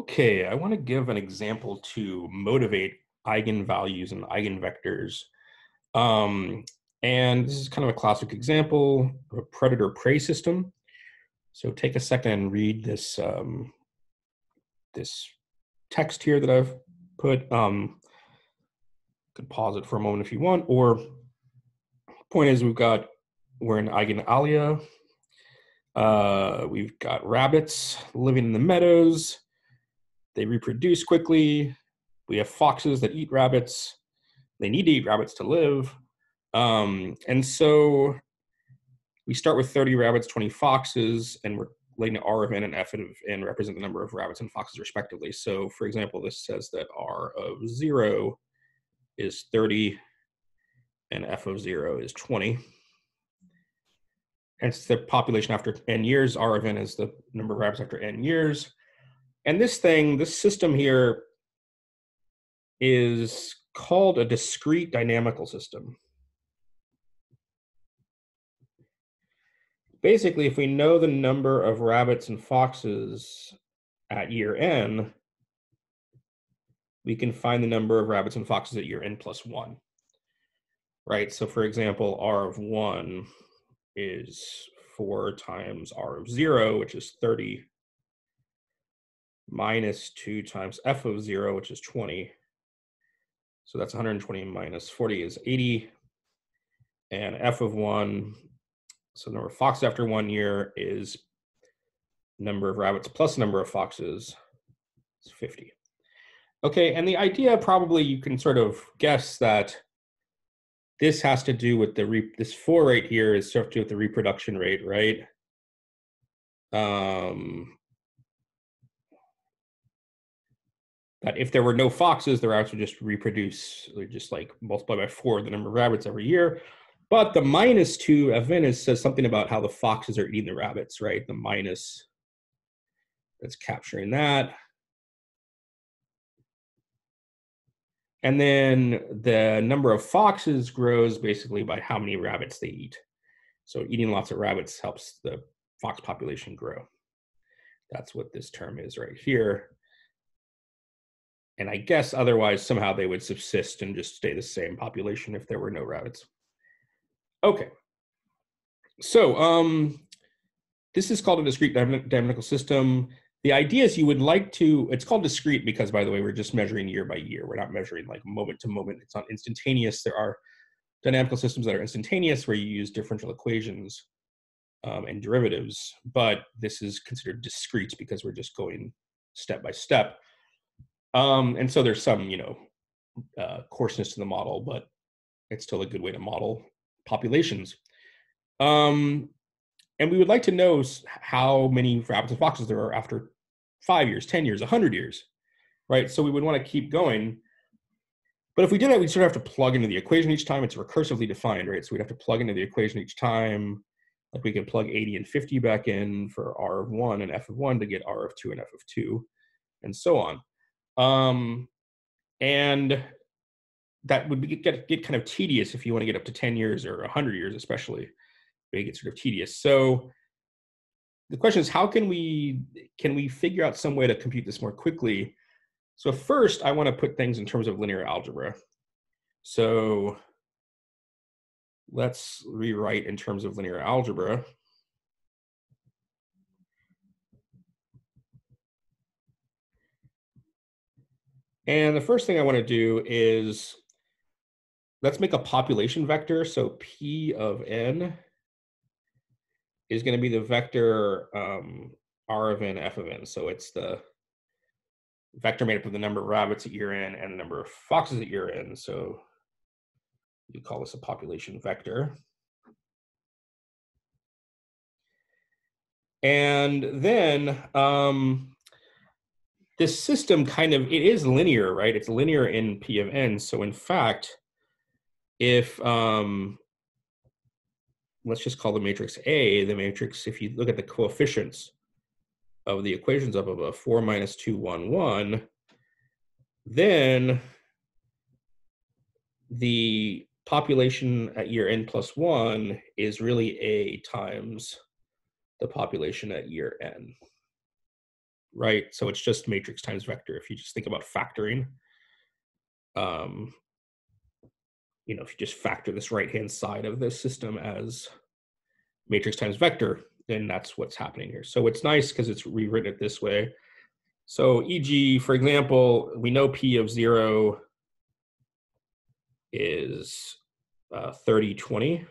Okay, I want to give an example to motivate eigenvalues and eigenvectors. Um, and this is kind of a classic example of a predator-prey system. So take a second and read this, um, this text here that I've put. Um, could pause it for a moment if you want, or point is we've got, we're in Eigenalia. Uh, we've got rabbits living in the meadows they reproduce quickly. We have foxes that eat rabbits. They need to eat rabbits to live. Um, and so we start with 30 rabbits, 20 foxes, and we're letting R of n and F of n represent the number of rabbits and foxes respectively. So for example, this says that R of zero is 30 and F of zero is 20. Hence the population after n years. R of n is the number of rabbits after n years. And this thing, this system here is called a discrete dynamical system. Basically, if we know the number of rabbits and foxes at year n, we can find the number of rabbits and foxes at year n plus one. Right, so for example, r of one is four times r of zero, which is 30 minus 2 times f of 0, which is 20. So that's 120 minus 40 is 80. And f of 1, so number of foxes after one year is number of rabbits plus number of foxes is 50. Okay, and the idea probably you can sort of guess that this has to do with the, re this 4 right here is sort of to do with the reproduction rate, right? Um, that if there were no foxes, the rabbits would just reproduce, or just like multiply by four the number of rabbits every year. But the minus two of Venice says something about how the foxes are eating the rabbits, right? The minus that's capturing that. And then the number of foxes grows basically by how many rabbits they eat. So eating lots of rabbits helps the fox population grow. That's what this term is right here and I guess otherwise somehow they would subsist and just stay the same population if there were no rabbits. Okay. So um, this is called a discrete dynamical system. The idea is you would like to, it's called discrete because by the way, we're just measuring year by year. We're not measuring like moment to moment. It's not instantaneous. There are dynamical systems that are instantaneous where you use differential equations um, and derivatives, but this is considered discrete because we're just going step by step. Um, and so there's some, you know, uh, coarseness to the model, but it's still a good way to model populations. Um, and we would like to know how many rabbits and foxes there are after five years, 10 years, 100 years, right? So we would want to keep going. But if we did that, we'd sort of have to plug into the equation each time. It's recursively defined, right? So we'd have to plug into the equation each time. Like we could plug 80 and 50 back in for R of 1 and F of 1 to get R of 2 and F of 2, and so on. Um, and that would be, get, get kind of tedious if you want to get up to 10 years or 100 years, especially. It gets sort of tedious. So the question is, how can we can we figure out some way to compute this more quickly? So first, I want to put things in terms of linear algebra. So let's rewrite in terms of linear algebra. And the first thing I want to do is let's make a population vector. So P of n is going to be the vector um, R of n, F of n. So it's the vector made up of the number of rabbits at year n and the number of foxes at year n. So you call this a population vector. And then um, this system kind of it is linear, right? It's linear in P of n. So in fact, if um, let's just call the matrix A, the matrix, if you look at the coefficients of the equations up above, 4 minus 2, 1, 1, then the population at year n plus 1 is really A times the population at year n. right? So it's just matrix times vector. If you just think about factoring, um, you know, if you just factor this right-hand side of this system as matrix times vector, then that's what's happening here. So it's nice because it's rewritten it this way. So e.g., for example, we know P of zero is uh, 30, 20.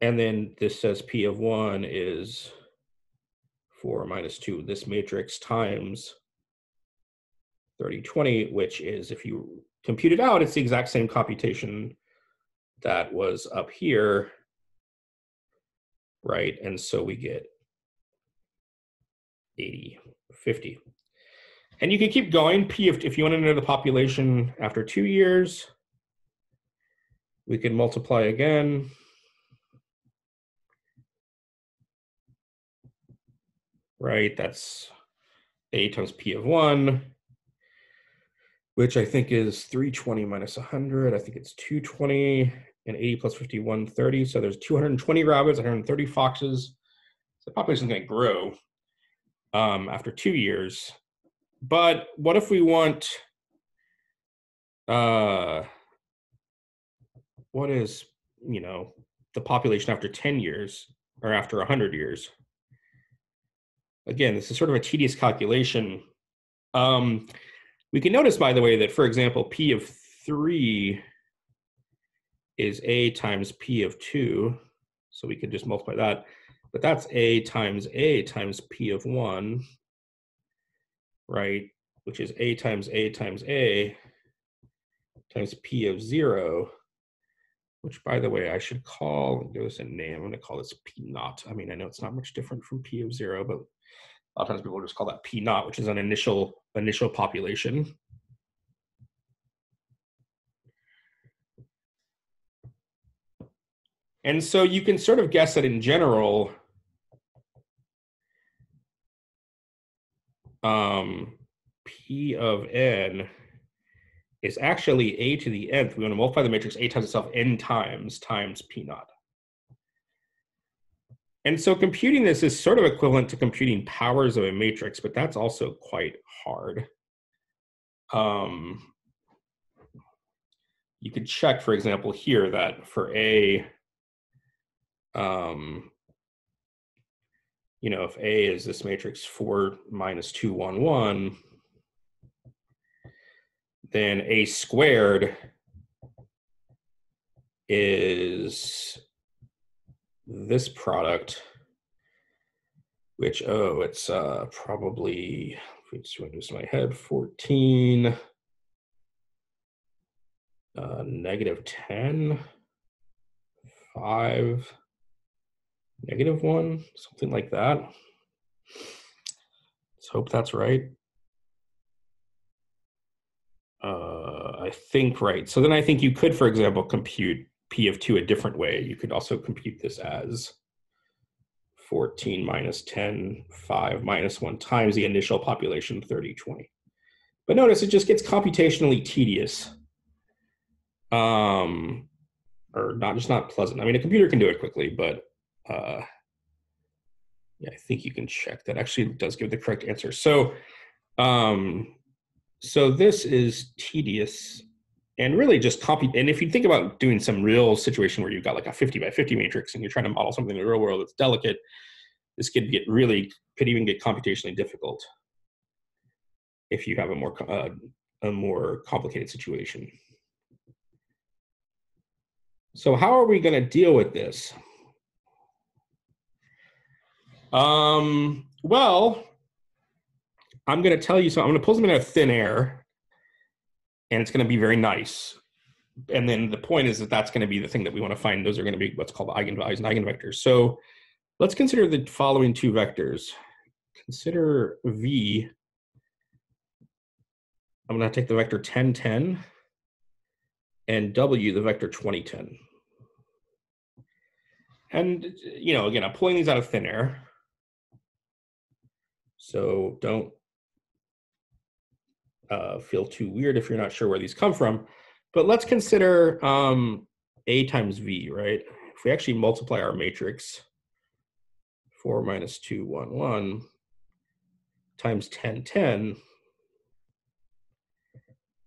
And then this says P of one is four minus two, this matrix times 30, 20, which is if you compute it out, it's the exact same computation that was up here, right? And so we get 80, 50. And you can keep going. P, if, if you want to know the population after two years, we can multiply again. Right, that's A times P of one, which I think is 320 minus 100. I think it's 220 and 80 plus 50, 130. So there's 220 rabbits, 130 foxes. The population is going to grow um, after two years. But what if we want, uh, what is, you know, the population after 10 years or after 100 years? Again, this is sort of a tedious calculation. Um, we can notice, by the way, that, for example, P of 3 is A times P of 2. So we could just multiply that. But that's A times A times P of 1, right? Which is A times A times A times P of 0, which, by the way, I should call, give this a name. I'm going to call this P naught. I mean, I know it's not much different from P of 0, but a lot of times people just call that P naught, which is an initial initial population. And so you can sort of guess that in general, um, P of n is actually a to the nth. We want to multiply the matrix a times itself n times times P naught. And so computing this is sort of equivalent to computing powers of a matrix, but that's also quite hard. Um, you could check, for example, here that for A, um, you know, if A is this matrix 4 minus 2, 1, 1, then A squared is this product, which, oh, it's uh, probably, if we just my head, 14, uh, negative 10, 5, negative 1, something like that. Let's hope that's right. Uh, I think right. So then I think you could, for example, compute p of 2 a different way. You could also compute this as 14 minus 10, 5 minus 1 times the initial population 30, 20. But notice it just gets computationally tedious. Um, or not just not pleasant. I mean, a computer can do it quickly, but uh, yeah, I think you can check that actually does give the correct answer. So, um, so this is tedious and really just copy. And if you think about doing some real situation where you've got like a 50 by 50 matrix and you're trying to model something in the real world that's delicate, this could get really, could even get computationally difficult if you have a more, uh, a more complicated situation. So how are we going to deal with this? Um, well, I'm going to tell you so. I'm going to pull something out of thin air and it's going to be very nice. And then the point is that that's going to be the thing that we want to find. Those are going to be what's called eigenvalues and eigenvectors. So let's consider the following two vectors. Consider V. I'm going to take the vector 10, 10 and W, the vector 2010. And, you know, again, I'm pulling these out of thin air. So don't uh, feel too weird if you're not sure where these come from. But let's consider um, A times V, right? If we actually multiply our matrix 4 minus 2, 1, 1 times 10, 10,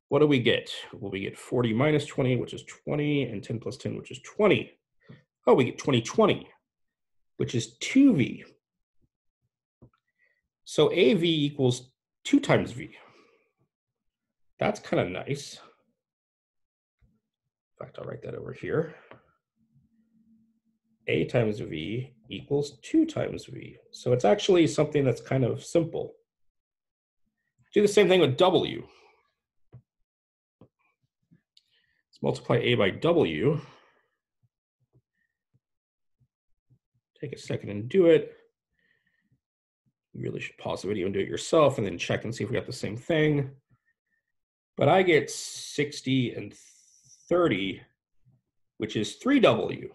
what do we get? Well, we get 40 minus 20, which is 20, and 10 plus 10, which is 20. Oh, we get 20, 20, which is 2v. So AV equals 2 times V. That's kind of nice. In fact, I'll write that over here. A times V equals 2 times V. So it's actually something that's kind of simple. Do the same thing with W. Let's multiply A by W. Take a second and do it. You really should pause the video and do it yourself and then check and see if we got the same thing. But I get 60 and 30, which is 3W.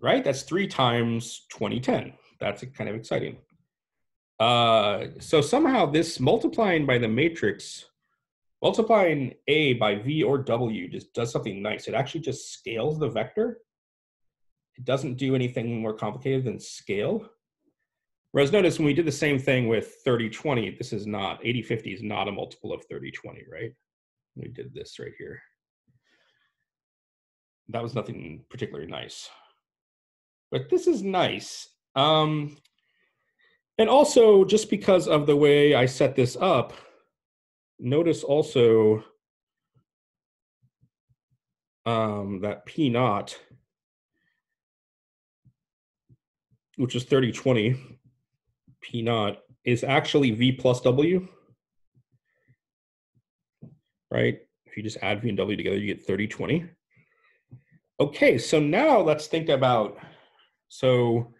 Right? That's three times 2010. That's kind of exciting. Uh, so somehow this multiplying by the matrix, multiplying A by V or W just does something nice. It actually just scales the vector. It doesn't do anything more complicated than scale. Whereas notice when we did the same thing with 3020, this is not, 8050 is not a multiple of 3020, right? We did this right here. That was nothing particularly nice. But this is nice. Um, and also, just because of the way I set this up, notice also um, that P naught, which is 3020, P naught is actually V plus W, right? If you just add V and W together, you get 30, 20. Okay, so now let's think about, so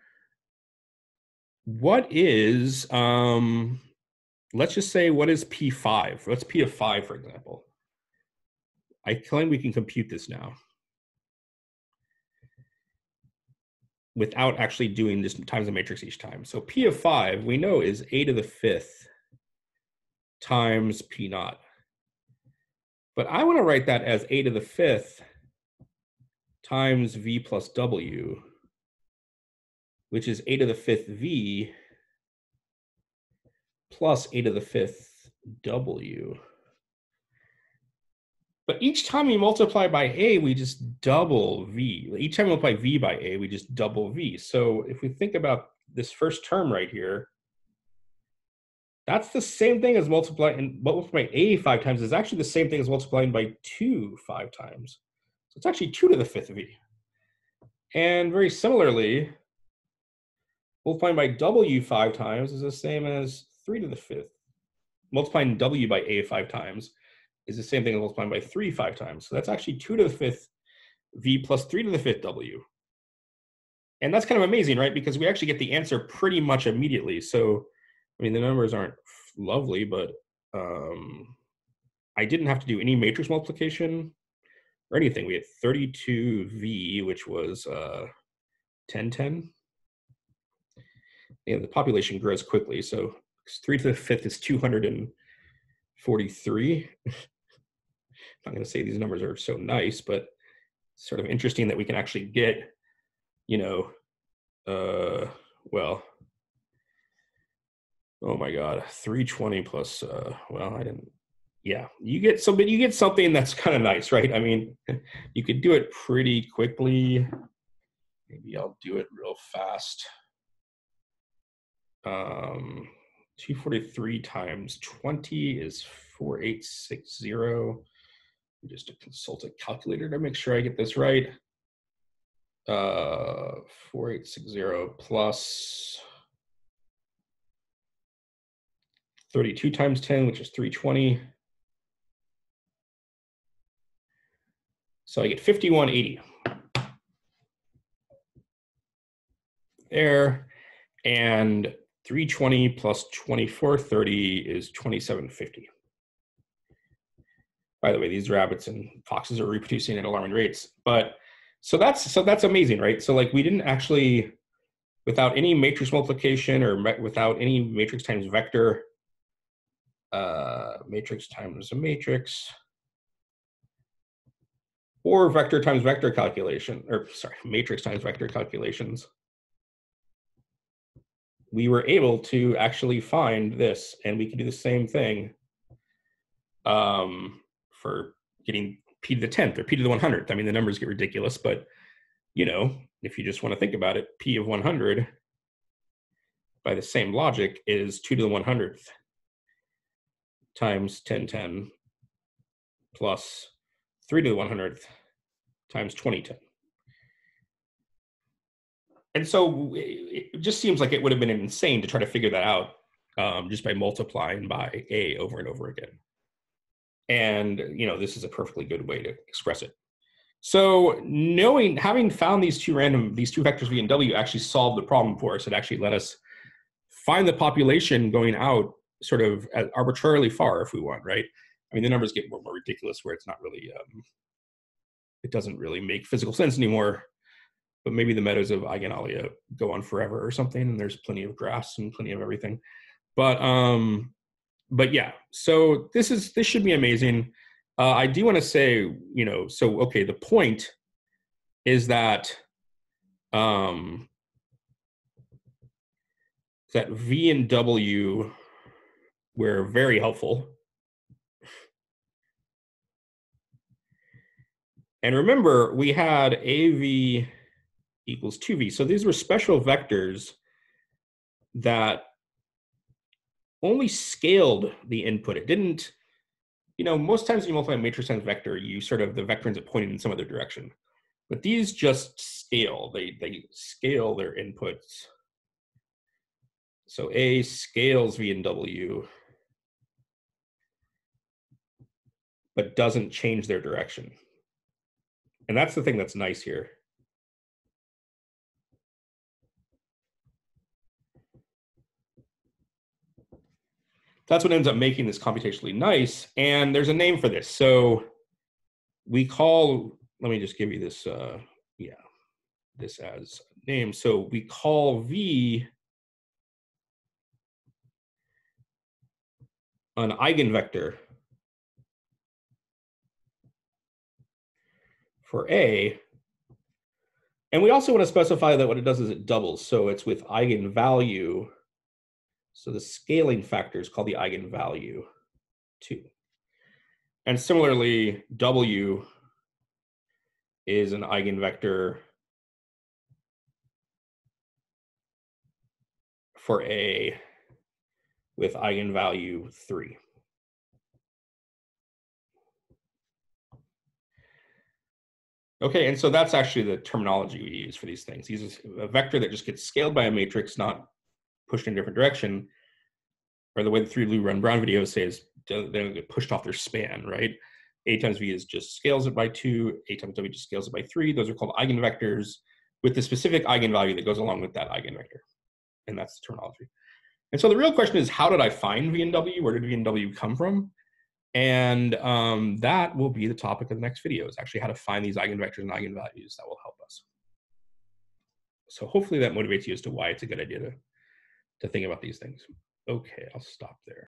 what is, um, let's just say, what is P5? Let's P of five, for example. I claim we can compute this now. Without actually doing this times the matrix each time. So P of five, we know is a to the fifth times P naught. But I want to write that as a to the fifth times V plus W, which is a to the fifth V plus a to the fifth W. But each time we multiply by a, we just double v. Each time we multiply v by a, we just double v. So if we think about this first term right here, that's the same thing as multiplying multiplying a five times is actually the same thing as multiplying by two five times. So it's actually two to the fifth v. And very similarly, multiplying by w five times is the same as three to the fifth. Multiplying w by a five times is the same thing as multiplying by 3 five times. So that's actually 2 to the fifth v plus 3 to the fifth w. And that's kind of amazing, right? Because we actually get the answer pretty much immediately. So, I mean, the numbers aren't lovely, but um, I didn't have to do any matrix multiplication or anything. We had 32v, which was uh, 1010. And the population grows quickly. So 3 to the fifth is 243. I'm not going to say these numbers are so nice, but sort of interesting that we can actually get, you know, uh, well, oh my God, 320 plus, uh, well, I didn't, yeah, you get something, you get something that's kind of nice, right? I mean, you could do it pretty quickly. Maybe I'll do it real fast. Um, 243 times 20 is 4860 just to consult a calculator to make sure I get this right. Uh, 4860 plus 32 times 10, which is 320. So I get 5180. There. And 320 plus 2430 is 2750. By the way, these rabbits and foxes are reproducing at alarming rates. But so that's so that's amazing, right? So like we didn't actually, without any matrix multiplication or without any matrix times vector, uh, matrix times a matrix, or vector times vector calculation, or sorry, matrix times vector calculations. we were able to actually find this, and we can do the same thing um, for getting p to the 10th or p to the 100th. I mean, the numbers get ridiculous, but you know, if you just want to think about it, p of 100 by the same logic is 2 to the 100th times 1010 plus 3 to the 100th times 2010. And so it just seems like it would have been insane to try to figure that out um, just by multiplying by a over and over again. And you know, this is a perfectly good way to express it. So knowing, having found these two random, these two vectors v and w actually solved the problem for us. It actually let us find the population going out sort of arbitrarily far if we want, right? I mean, the numbers get more and more ridiculous where it's not really, um, it doesn't really make physical sense anymore. But maybe the meadows of Eigenalea go on forever or something, and there's plenty of grass and plenty of everything. But um, but yeah, so this is this should be amazing. Uh, I do want to say, you know, so okay, the point is that um, that V and W were very helpful. And remember, we had AV equals 2V. So these were special vectors that only scaled the input. It didn't, you know, most times when you multiply a matrix times vector, you sort of, the vector ends up pointing in some other direction. But these just scale, they, they scale their inputs. So A scales V and W, but doesn't change their direction. And that's the thing that's nice here. That's what ends up making this computationally nice. And there's a name for this. So we call, let me just give you this, uh, yeah, this as name. So we call V an eigenvector for A. And we also want to specify that what it does is it doubles. So it's with eigenvalue so the scaling factor is called the eigenvalue 2. And similarly, W is an eigenvector for A with eigenvalue 3. Okay, and so that's actually the terminology we use for these things. These is a vector that just gets scaled by a matrix, not pushed in a different direction, or the way the 3Blue1Brown videos say is they don't get pushed off their span, right? A times V is just scales it by two, A times W just scales it by three. Those are called eigenvectors with the specific eigenvalue that goes along with that eigenvector. And that's the terminology. And so the real question is, how did I find V and W? Where did V and W come from? And um, that will be the topic of the next video, is actually how to find these eigenvectors and eigenvalues that will help us. So hopefully that motivates you as to why it's a good idea to to think about these things. Okay, I'll stop there.